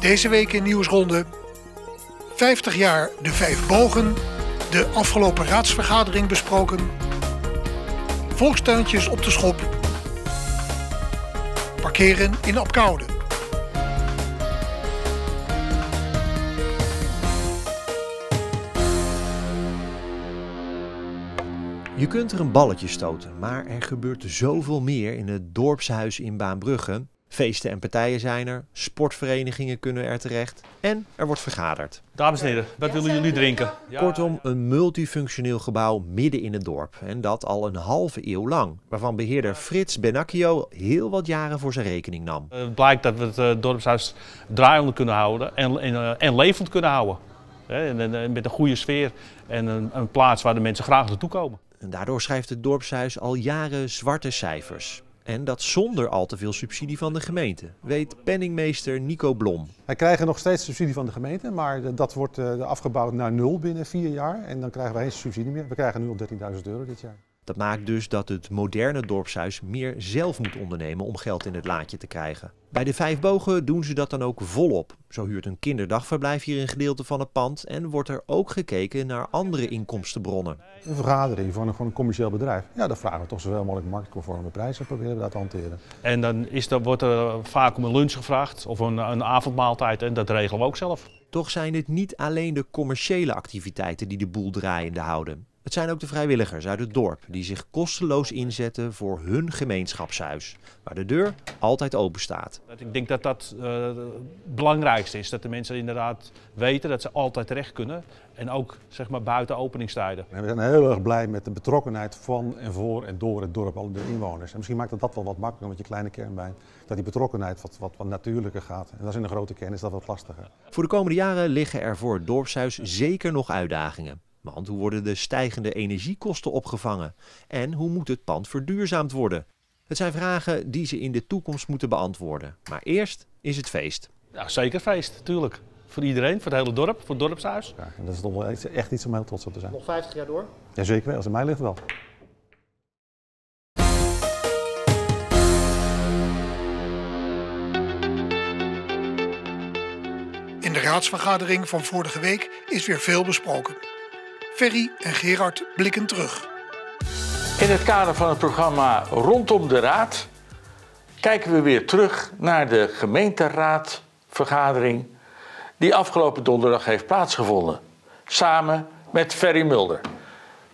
Deze week in Nieuwsronde 50 jaar de Vijf Bogen, de afgelopen raadsvergadering besproken, volkstuintjes op de schop, parkeren in Apkoude. Je kunt er een balletje stoten, maar er gebeurt zoveel meer in het dorpshuis in Baanbrugge. Feesten en partijen zijn er, sportverenigingen kunnen er terecht en er wordt vergaderd. Dames en heren, wat willen jullie drinken? Kortom, een multifunctioneel gebouw midden in het dorp. En dat al een halve eeuw lang. Waarvan beheerder Frits Benacchio heel wat jaren voor zijn rekening nam. Eh, Het blijkt dat we het eh, dorpshuis draaiende kunnen houden en, en, eh, en levend kunnen houden. En, en met een goede sfeer en een, een plaats waar de mensen graag naartoe komen. En daardoor schrijft het dorpshuis al jaren zwarte cijfers. En dat zonder al te veel subsidie van de gemeente, weet penningmeester Nico Blom. Wij krijgen nog steeds subsidie van de gemeente, maar dat wordt eh, afgebouwd naar nul binnen vier jaar. En dan krijgen wij geen subsidie meer. We krijgen nu al 13.000 euro dit jaar. Dat maakt dus dat het moderne dorpshuis meer zelf moet ondernemen om geld in het laadje te krijgen. Bij de Vijf Bogen doen ze dat dan ook volop. Zo huurt een kinderdagverblijf hier een gedeelte van het pand en wordt er ook gekeken naar andere inkomstenbronnen. Een vergadering van een, van een commercieel bedrijf. Ja, dan vragen we toch zoveel mogelijk marktconforme prijzen. Proberen we dat te hanteren. En dan is er, wordt er vaak om een lunch gevraagd of een, een avondmaaltijd en dat regelen we ook zelf. Toch zijn het niet alleen de commerciële activiteiten die de boel draaiende houden. Het zijn ook de vrijwilligers uit het dorp die zich kosteloos inzetten voor hun gemeenschapshuis, waar de deur altijd open staat. Dat- Ik denk dat dat eh, het belangrijkste is, dat de mensen inderdaad weten dat ze altijd terecht kunnen. En ook zeg maar buiten openingstijden. En we zijn heel erg blij met de betrokkenheid van en voor en door het dorp, al de inwoners. En misschien maakt het dat wel wat makkelijker met je kleine kern bij. Dat die betrokkenheid wat, wat, wat natuurlijker gaat. En dat is in een grote kern is dat wat lastiger. Voor de komende jaren liggen er voor het dorpshuis zeker nog uitdagingen. Want hoe worden de stijgende energiekosten opgevangen? En hoe moet het pand verduurzaamd worden? Het zijn vragen die ze in de toekomst moeten beantwoorden. Maar eerst is het feest. Ja, zeker feest, natuurlijk. Voor iedereen, voor het hele dorp, voor het dorpshuis. Ja, en dat is toch wel echt iets om heel trots op te zijn. Nog 50 jaar door? Ja, zeker wel. Als het mij ligt wel. In de raadsvergadering van vorige week is weer veel besproken. Ferry en Gerard blikken terug. In het kader van het programma Rondom de Raad kijken we weer terug naar de gemeenteraadvergadering die afgelopen donderdag heeft plaatsgevonden. Samen met Ferry Mulder.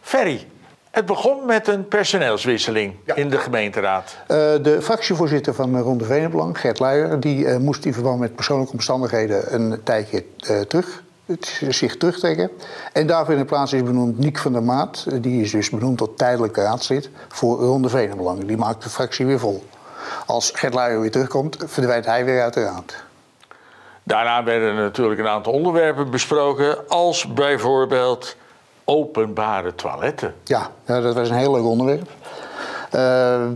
Ferry, het begon met een personeelswisseling in de gemeenteraad. Eh, de fractievoorzitter van Ronde Venenbelang, Gert Luijer, die eh, moest in verband met persoonlijke omstandigheden een tijdje eh, terug, het- zich terugtrekken. En daarvoor in de plaats is benoemd Niek van der Maat. Eh, Die is dus benoemd tot tijdelijke raadslid voor Ronde Venenbelang. Die maakt de fractie weer vol. Als Gert Luijer weer terugkomt, verdwijnt hij weer uit de raad. Daarna werden natuurlijk een aantal onderwerpen besproken, als bijvoorbeeld openbare toiletten. Ja, ja, dat was een heel leuk onderwerp. Eh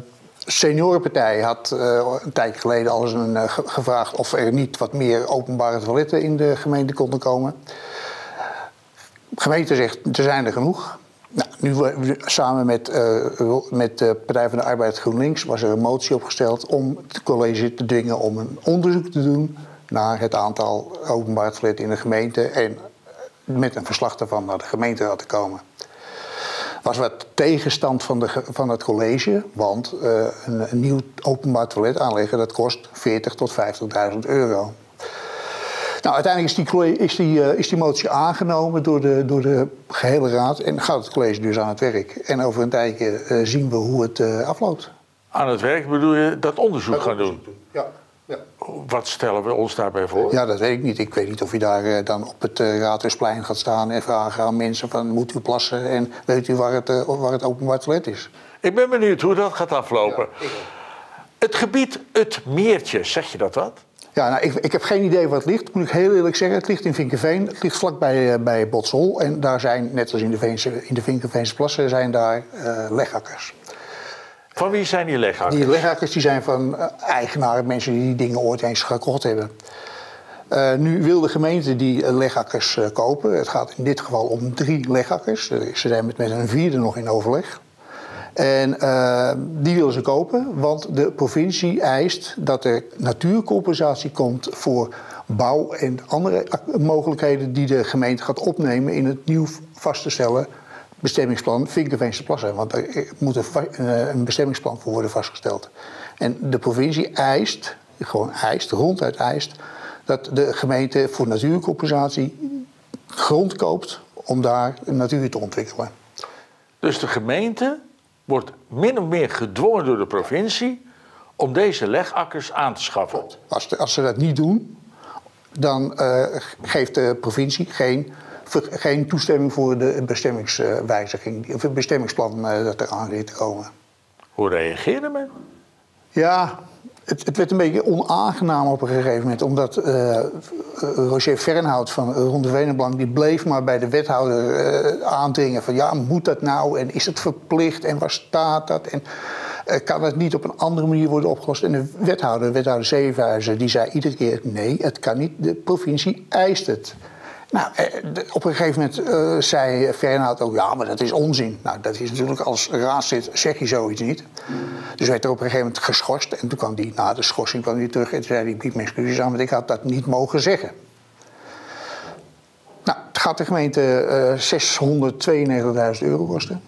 seniorenpartij had eh, een tijdje geleden al eens een, eh, ge- gevraagd of er niet wat meer openbare toiletten in de gemeente konden komen. De gemeente zegt, er zijn er genoeg. Nou, nu samen met, eh, met de Partij van de Arbeid GroenLinks was er een motie opgesteld om het college te dwingen om een onderzoek te doen naar het aantal openbare toiletten in de gemeente en met een verslag daarvan naar de gemeenteraad te komen was wat tegenstand van, de, van het college. Want eh, een, een nieuw openbaar toilet aanleggen dat kost 40.000 tot 50.000 euro. Nou, uiteindelijk is die, is die, eh, is die motie aangenomen door de, door de gehele raad. En gaat het college dus aan het werk. En over een tijdje eh, zien we hoe het afloopt. Aan het werk bedoel je dat onderzoek gaan doen. Ja, ja. Wat stellen we ons daarbij voor? ja, dat weet ik niet. Ik weet niet of je daar eh, dan op het eh, Raadhuisplein gaat staan en vragen aan mensen van moet u plassen en weet u waar het, eh, waar het openbaar toilet is. Ik ben benieuwd hoe dat gaat aflopen. Het gebied Het Meertje, zeg je dat wat? Ja, nou, ik, ik heb geen idee waar het ligt, moet ik heel eerlijk zeggen. Het ligt in Vinkenveen, het ligt vlakbij eh, bij Botshol. En daar zijn, net als in de, Veense, in de Vinkenveense plassen, zijn daar legakkers. Van wie zijn die leghakkers? Die legakkers die zijn van eh, eigenaren, mensen die die dingen ooit eens gekocht hebben. Eh, nu wil de gemeente die eh, legakkers eh, kopen. Het gaat in dit geval om drie legakkers. Eh, Ze zijn met, met een vierde nog in overleg. En die willen ze kopen, want de provincie eist dat er natuurcompensatie komt voor bouw en andere mogelijkheden die de gemeente gaat opnemen in het nieuw vast te stellen bestemmingsplan Vinkenveense Plassen. Want er moet een, een bestemmingsplan voor worden vastgesteld. En de provincie eist, gewoon eist, ronduit eist, dat de gemeente voor natuurcompensatie grond koopt om daar natuur te ontwikkelen. Dus de gemeente wordt min of meer gedwongen door de provincie om deze legakkers aan te schaffen. Als, als ze dat niet doen, dan uh, geeft de provincie geen, geen toestemming voor de bestemmingswijziging, of het bestemmingsplan uh, dat er aan te komen. Hoe reageerde men? Ja, het, het, werd een beetje onaangenaam op een gegeven moment. Omdat uh, Roger Fernhout van Ronde Venenblank... die bleef maar bij de wethouder uh, aandringen van... ja, moet dat nou en is het verplicht en waar staat dat? En kan het niet op een andere manier worden opgelost? En de wethouder, wethouder Zevenhuizen, die zei iedere keer... nee, het kan niet, de provincie eist het. Nou, op een gegeven moment uh, zei Fernhout ook, ja, maar dat is onzin. Nou, dat is natuurlijk, als raadslid zeg je zoiets niet. Dus werd er op een gegeven moment geschorst. En toen kwam die, na de schorsing kwam hij terug en zei hij, bied me excuses aan, want ik had dat niet mogen zeggen. Nou, het gaat de gemeente uh, 692.000 euro kosten.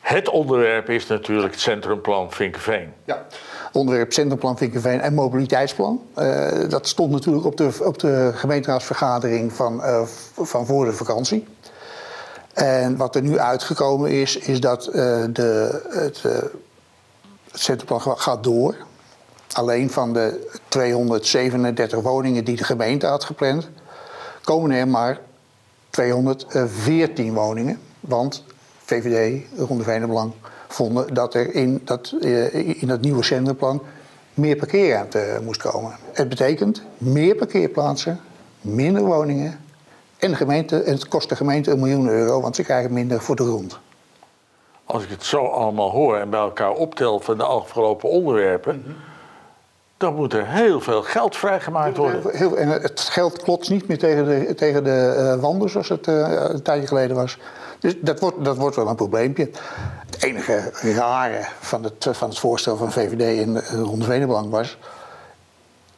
Het onderwerp is natuurlijk het centrumplan Vinkenveen. Ja, onderwerp centrumplan Vinkenveen en mobiliteitsplan. Uh, dat stond natuurlijk op de, op de gemeenteraadsvergadering van, uh, van voor de vakantie. En wat er nu uitgekomen is, is dat uh, de, het, centrumplan gaat door. Alleen van de 237 woningen die de gemeente had gepland, komen er maar 214 woningen. Want VVD, Ronde Venenbelang, vonden dat er in dat, uh, in dat nieuwe centrumplan meer parkeerruimte moest komen. Het betekent meer parkeerplaatsen, minder woningen en, de gemeente, en het kost de gemeente een miljoen euro, want ze krijgen minder voor de grond. Als ik het zo allemaal hoor en bij elkaar optel van de afgelopen onderwerpen, -hmm. dan moet er heel veel geld vrijgemaakt worden. Heel, heel, en het geld klotst niet meer tegen de, tegen de uh, wanden zoals het uh, een tijdje geleden was. Dus dat wordt, dat wordt wel een probleempje. Enige rare van het, van het voorstel van VVD en Ronde Venenbelang was...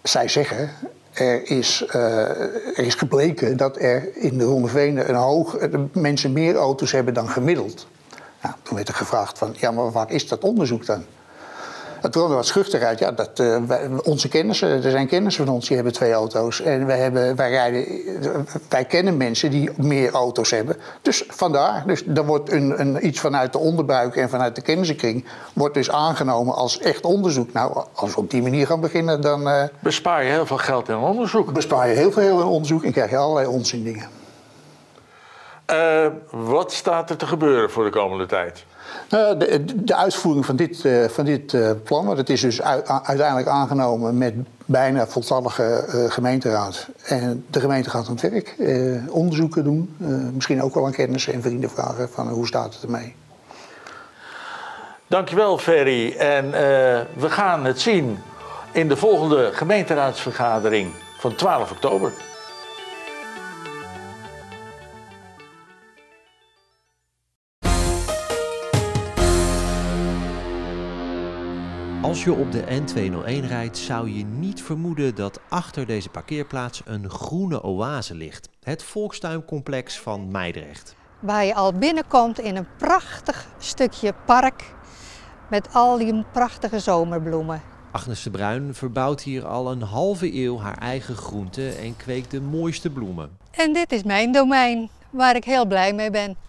zij zeggen, er is, uh, er is gebleken dat er in de Ronde Venen een hoog, mensen meer auto's hebben dan gemiddeld. Nou, toen werd er gevraagd van, ja, maar waar is dat onderzoek dan? Het er wat schuchterheid. Ja, dat, uh, wij, onze kennissen, er zijn kennissen van ons die hebben twee auto's. En wij, hebben, wij, rijden, wij kennen mensen die meer auto's hebben. Dus vandaar. Dus er wordt een, een, iets vanuit de onderbuik en vanuit de kennissenkring... wordt dus aangenomen als echt onderzoek. Nou, als we op die manier gaan beginnen, dan... Uh, bespaar je heel veel geld in onderzoek. Bespaar je heel veel in onderzoek en krijg je allerlei onzin dingen. Uh, wat staat er te gebeuren voor de komende tijd? Uh, de, de, uitvoering van dit, uh, van dit plan, want het is dus uiteindelijk aangenomen met bijna voltallige gemeenteraad. En de gemeente gaat aan het werk, onderzoeken doen, misschien ook wel aan kennissen en vrienden vragen van hoe staat het ermee. Dankjewel Ferry en we gaan het zien in de volgende gemeenteraadsvergadering van 12 oktober. Je op de N201 rijdt, zou je niet vermoeden dat achter deze parkeerplaats een groene oase ligt. Het volkstuincomplex van Meidrecht. Waar je al binnenkomt in een prachtig stukje park met al die prachtige zomerbloemen. Agnes de Bruin verbouwt hier al een halve eeuw haar eigen groenten en kweekt de mooiste bloemen. En dit is mijn domein, waar ik heel blij mee ben.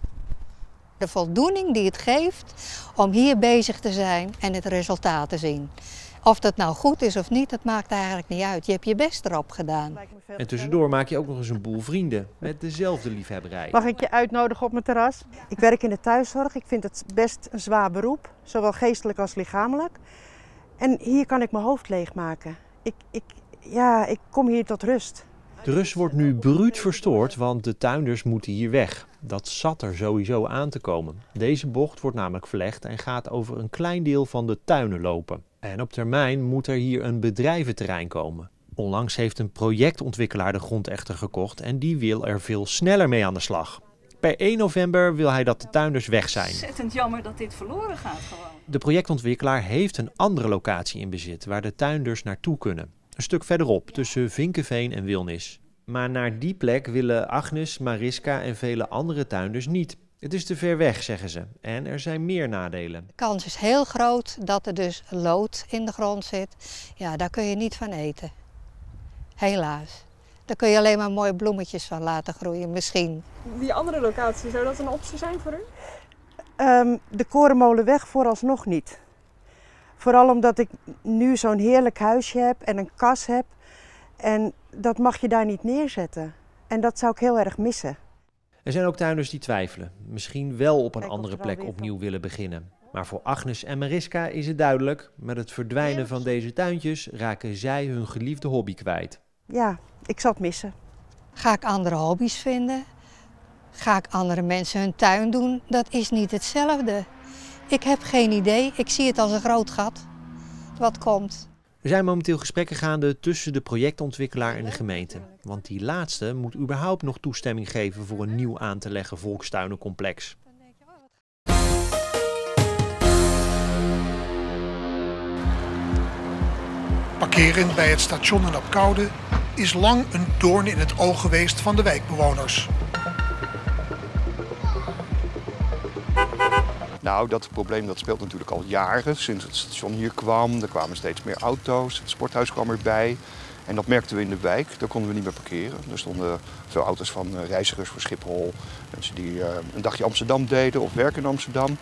De voldoening die het geeft om hier bezig te zijn en het resultaat te zien. Of dat nou goed is of niet, dat maakt eigenlijk niet uit. Je hebt je best erop gedaan. En tussendoor maak je ook nog eens een boel vrienden met dezelfde liefhebberij. Mag ik je uitnodigen op mijn terras? Ik werk in de thuiszorg. Ik vind het best een zwaar beroep, zowel geestelijk als lichamelijk. En hier kan ik mijn hoofd leegmaken. Ik, ik, ja, ik kom hier tot rust. De rust wordt nu bruut verstoord, want de tuinders moeten hier weg. Dat zat er sowieso aan te komen. Deze bocht wordt namelijk verlegd en gaat over een klein deel van de tuinen lopen. En op termijn moet er hier een bedrijventerrein komen. Onlangs heeft een projectontwikkelaar de grond echter gekocht en die wil er veel sneller mee aan de slag. Per 1 november wil hij dat de tuinders weg zijn. Ontzettend jammer dat dit verloren gaat gewoon. De projectontwikkelaar heeft een andere locatie in bezit waar de tuinders naartoe kunnen. Een stuk verderop tussen Vinkenveen en Wilnis. Maar naar die plek willen Agnes, Mariska en vele andere tuinders niet. Het is te ver weg, zeggen ze. En er zijn meer nadelen. De kans is heel groot dat er dus lood in de grond zit. Ja, daar kun je niet van eten. Helaas. Daar kun je alleen maar mooie bloemetjes van laten groeien, misschien. Die andere locatie, zou dat een optie zijn voor u? Ehm, de Korenmolenweg vooralsnog niet. Vooral omdat ik nu zo'n heerlijk huisje heb en een kas heb. En dat mag je daar niet neerzetten. En dat zou ik heel erg missen. Er zijn ook tuinders die twijfelen. Misschien wel op een Kijk, andere er plek opnieuw willen beginnen. Maar voor Agnes en Mariska is het duidelijk. Met het verdwijnen van deze tuintjes raken zij hun geliefde hobby kwijt. Ja, ik zal het missen. Ga ik andere hobby's vinden? Ga ik andere mensen hun tuin doen? Dat is niet hetzelfde. Ik heb geen idee. Ik zie het als een groot gat. Wat komt. Er zijn momenteel gesprekken gaande tussen de projectontwikkelaar en de gemeente. Want die laatste moet überhaupt nog toestemming geven voor een nieuw aan te leggen volkstuinencomplex. Parkeren bij het station in Apkoude is lang een doorn in het oog geweest van de wijkbewoners. Nou, dat probleem dat speelt natuurlijk al jaren. Sinds het station hier kwam, er kwamen steeds meer auto's. Het sporthuis kwam erbij. En dat merkten we in de wijk. Daar konden we niet meer parkeren. Er stonden veel auto's van eh, reizigers voor Schiphol. Mensen die eh, een dagje Amsterdam deden of werken in Amsterdam.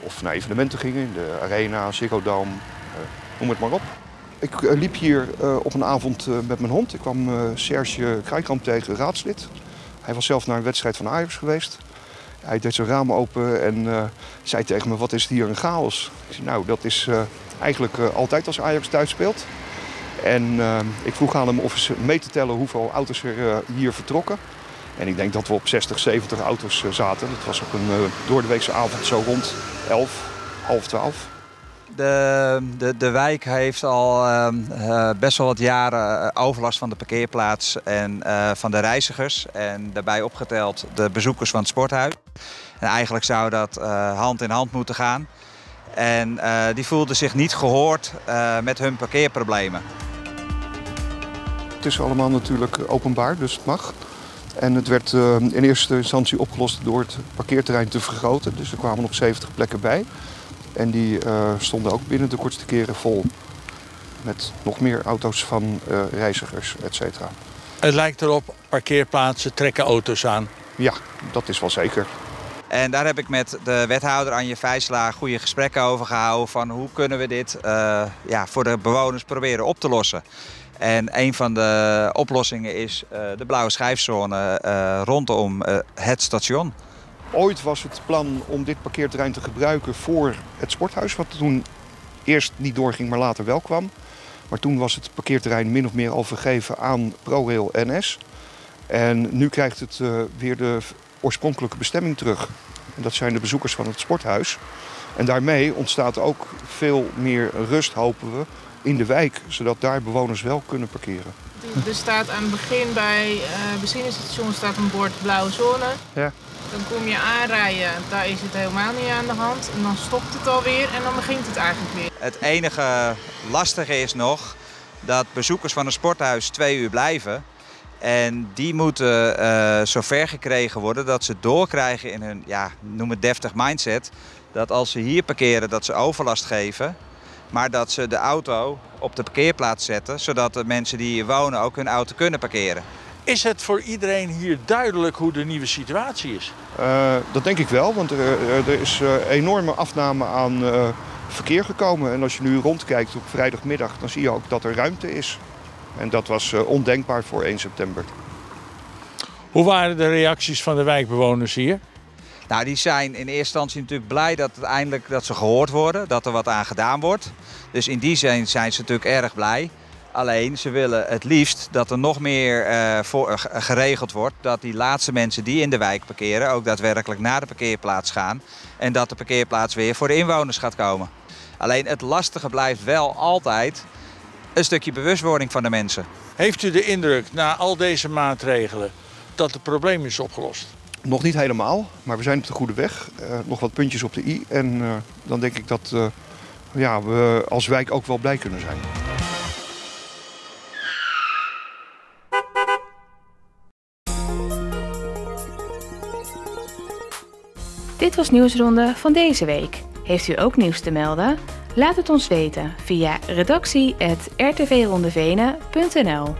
Of naar evenementen gingen in de Arena, Ziggo Dome, eh, noem het maar op. Ik liep hier op een avond met mijn hond. Ik kwam Serge Krijkamp tegen, raadslid. Hij was zelf naar een wedstrijd van Ajax geweest. Hij deed zijn raam open en eh, zei tegen me, wat is hier een chaos? Ik zei, nou, dat is eh, eigenlijk eh, altijd als Ajax thuis speelt. En ik vroeg aan hem of eens mee te tellen hoeveel auto's er hier vertrokken. En ik denk dat we op 60, 70 auto's zaten. Dat was op een doordeweekse avond zo rond 11, half 12. De, de, de wijk heeft al ehm, eh, best wel wat jaren eh, overlast van de parkeerplaats en eh, van de reizigers. En daarbij opgeteld de bezoekers van het sporthuis. En eigenlijk zou dat hand in hand moeten gaan. En die voelden zich niet gehoord eh, met hun parkeerproblemen. Het is allemaal natuurlijk openbaar, dus het mag. En het werd in eerste instantie opgelost door het parkeerterrein te vergroten. Dus er kwamen nog 70 plekken bij. En die eh, stonden ook binnen de kortste keren vol. Met nog meer auto's van eh, reizigers, et cetera. Het lijkt erop, parkeerplaatsen trekken auto's aan. Ja, dat is wel zeker. En daar heb ik met de wethouder Anje Vijsla goede gesprekken over gehouden. Van hoe kunnen we dit eh, ja, voor de bewoners proberen op te lossen. En een van de oplossingen is eh, de blauwe schijfzone eh, rondom het station. Ooit was het plan om dit parkeerterrein te gebruiken voor het sporthuis. Wat toen eerst niet doorging, maar later wel kwam. Maar toen was het parkeerterrein min of meer al vergeven aan ProRail NS. En nu krijgt het eh, weer de oorspronkelijke bestemming terug. En dat zijn de bezoekers van het sporthuis. En daarmee ontstaat ook veel meer rust, hopen we, in de wijk. Zodat daar bewoners wel kunnen parkeren. Er staat aan het begin bij het benzinestation staat een bord blauwe zone. Ja. Dan kom je aanrijden, daar is het helemaal niet aan de hand. En dan stopt het alweer en dan begint het eigenlijk weer. Het enige lastige is nog dat bezoekers van een sporthuis twee uur blijven. En die moeten eh zover gekregen worden dat ze doorkrijgen in hun, ja, noem het deftig mindset. Dat als ze hier parkeren, dat ze overlast geven. Maar dat ze de auto op de parkeerplaats zetten, zodat de mensen die hier wonen ook hun auto kunnen parkeren. Is het voor iedereen hier duidelijk hoe de nieuwe situatie is? Uh, dat denk ik wel, want er, er is uh, enorme afname aan uh, verkeer gekomen. En als je nu rondkijkt op vrijdagmiddag, dan zie je ook dat er ruimte is. En dat was ondenkbaar voor 1 september. Hoe waren de reacties van de wijkbewoners hier? Nou, die zijn in eerste instantie natuurlijk blij dat uiteindelijk dat ze gehoord worden, dat er wat aan gedaan wordt. Dus in die zin zijn ze natuurlijk erg blij. Alleen ze willen het liefst dat er nog meer uh, voor, uh, geregeld wordt. Dat die laatste mensen die in de wijk parkeren ook daadwerkelijk naar de parkeerplaats gaan. En dat de parkeerplaats weer voor de inwoners gaat komen. Alleen het lastige blijft wel altijd een stukje bewustwording van de mensen. Heeft u de indruk na al deze maatregelen dat het probleem is opgelost? Nog niet helemaal, maar we zijn op de goede weg. Uh, nog wat puntjes op de i. En dan denk ik dat ja, we als wijk ook wel blij kunnen zijn. Dit was Nieuwsronde van deze week. Heeft u ook nieuws te melden? Laat het ons weten via redactie.rtvrondevenen.nl